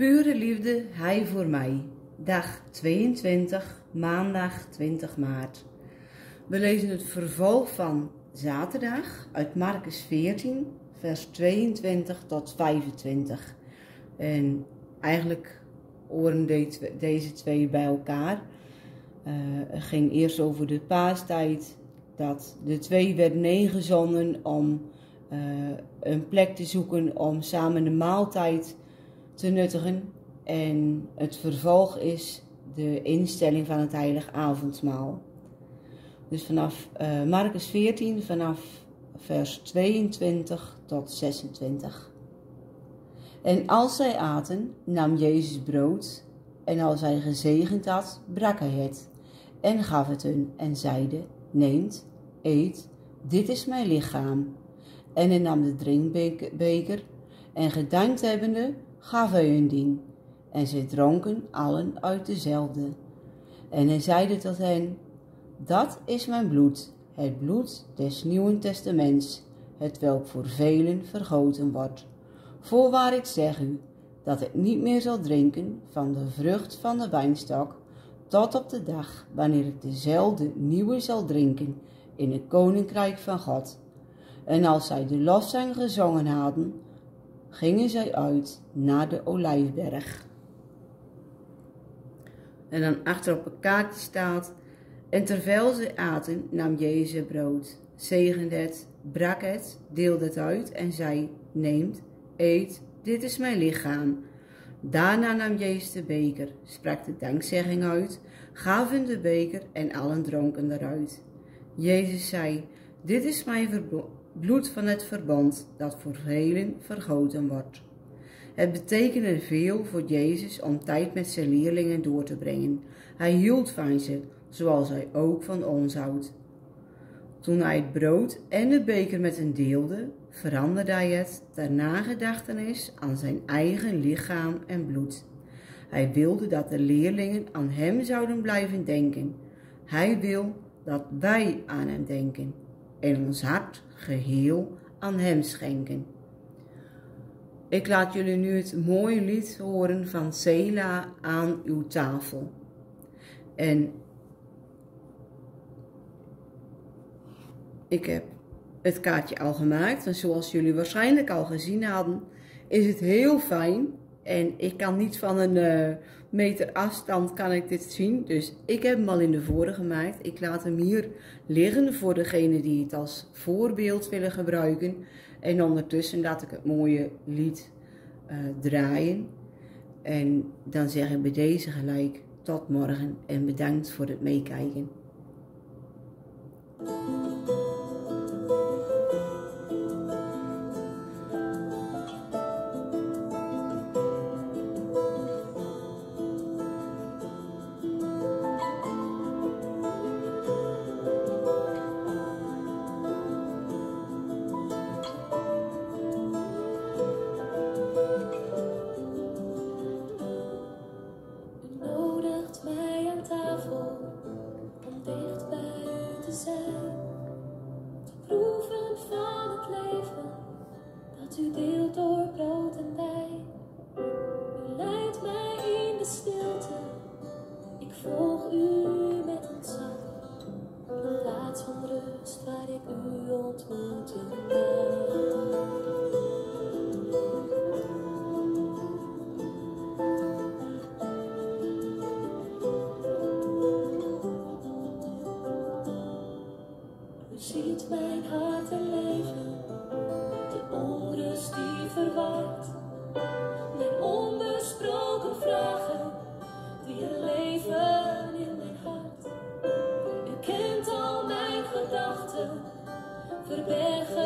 Pure liefde, hij voor mij. Dag 22, maandag 20 maart. We lezen het vervolg van zaterdag uit Marcus 14, vers 22 tot 25. En eigenlijk horen deze twee bij elkaar. Het ging eerst over de paastijd, dat de twee werden neergezonden om uh, een plek te zoeken om samen de maaltijd te nuttigen. En het vervolg is de instelling van het heilig avondmaal. Dus vanaf uh, Marcus 14, vanaf vers 22 tot 26. En als zij aten, nam Jezus brood, en als hij gezegend had, brak hij het, en gaf het hun, en zeide, neemt, eet, dit is mijn lichaam. En hij nam de drinkbeker, en gedankt hebbende, gaf hij hun dien. En zij dronken allen uit dezelfde. En hij zeide tot hen, dat is mijn bloed, het bloed des Nieuwen Testaments, het welk voor velen vergoten wordt. Voorwaar ik zeg u, dat ik niet meer zal drinken van de vrucht van de wijnstok, tot op de dag wanneer ik dezelfde nieuwe zal drinken in het koninkrijk van God. En als zij de lofzang gezongen hadden, gingen zij uit naar de olijfberg. En dan achter op een kaartje staat, en terwijl ze aten, nam Jezus brood, zegende het, brak het, deelde het uit en zei, neemt, eet, dit is mijn lichaam. Daarna nam Jezus de beker, sprak de dankzegging uit, gaf hem de beker en allen dronken eruit. Jezus zei, dit is mijn bloed van het verbond dat voor velen vergoten wordt. Het betekende veel voor Jezus om tijd met zijn leerlingen door te brengen. Hij hield van ze, zoals hij ook van ons houdt. Toen hij het brood en de beker met hen deelde, veranderde hij het ter nagedachtenis aan zijn eigen lichaam en bloed. Hij wilde dat de leerlingen aan hem zouden blijven denken. Hij wil dat wij aan hem denken en ons hart geheel aan hem schenken. Ik laat jullie nu het mooie lied horen van Sela aan uw tafel. En ik heb het kaartje al gemaakt. En zoals jullie waarschijnlijk al gezien hadden, is het heel fijn. En ik kan niet van een uh, meter afstand kan ik dit zien. Dus ik heb hem al in de vorige gemaakt. Ik laat hem hier liggen voor degene die het als voorbeeld willen gebruiken. En ondertussen laat ik het mooie lied uh, draaien. En dan zeg ik bij deze gelijk tot morgen en bedankt voor het meekijken. to deal door. for better.